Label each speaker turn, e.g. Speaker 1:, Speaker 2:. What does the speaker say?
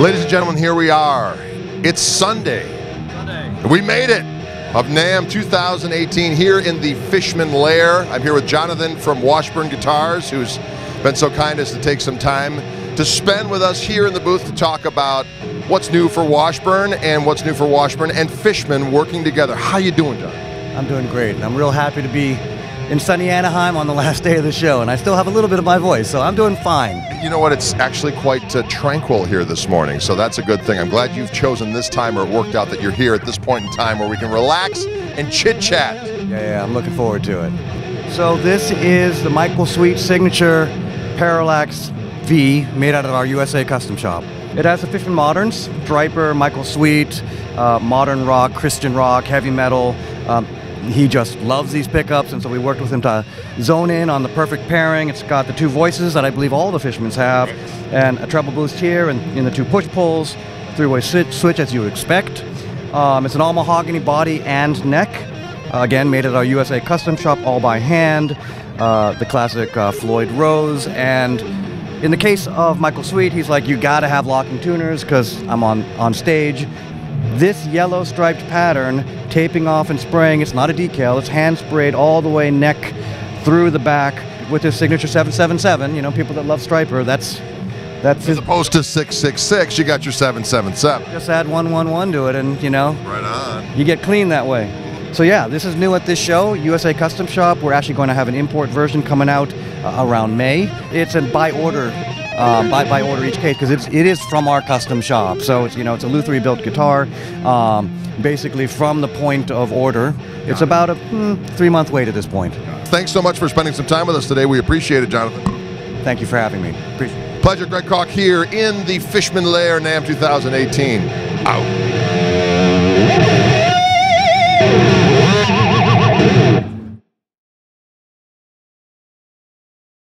Speaker 1: Ladies and gentlemen, here we are. It's Sunday. We made it of NAMM 2018 here in the Fishman Lair. I'm here with Jonathan from Washburn Guitars, who's been so kind as to take some time to spend with us here in the booth to talk about what's new for Washburn and what's new for Washburn and Fishman working together. How are you doing, John?
Speaker 2: I'm doing great, and I'm real happy to be in sunny Anaheim on the last day of the show, and I still have a little bit of my voice, so I'm doing fine.
Speaker 1: You know what? It's actually quite uh, tranquil here this morning, so that's a good thing. I'm glad you've chosen this time, or it worked out that you're here at this point in time where we can relax and chit chat.
Speaker 2: Yeah, yeah, I'm looking forward to it. So this is the Michael Sweet signature Parallaxe V made out of our USA custom shop. It has the Fishman Moderns, Stryper, Michael Sweet, uh, modern rock, Christian rock, heavy metal. Um, he just loves these pickups, and so we worked with him to zone in on the perfect pairing. It's got the two voices that I believe all the Fishmans have, and a treble boost here, and in the two push pulls, three-way switch as you would expect. Um, it's an all mahogany body and neck. Uh, again, made at our USA custom shop, all by hand. Uh, the classic uh, Floyd Rose, and in the case of Michael Sweet, he's like, you gotta have locking tuners because I'm on on stage. This yellow striped pattern, taping off and spraying, it's not a decal, it's hand sprayed all the way neck through the back with his signature 777. You know, people that love Stryper, that's that's
Speaker 1: As opposed to 666, you got your 777.
Speaker 2: just add 111 to it and, you know,
Speaker 1: Right on.
Speaker 2: you get clean that way. So yeah, this is new at this show, USA Custom Shop. We're actually going to have an import version coming out uh, around May. It's a by order, uh, by, by order each case because it is from our custom shop. So it's you know it's a Luthery built guitar. Um, basically from the point of order, it's about a hmm, three month wait at this point.
Speaker 1: Thanks so much for spending some time with us today. We appreciate it, Jonathan.
Speaker 2: Thank you for having me. Appreciate it.
Speaker 1: Pleasure, Greg Koch here in the Fishman Lair NAMM 2018. Out.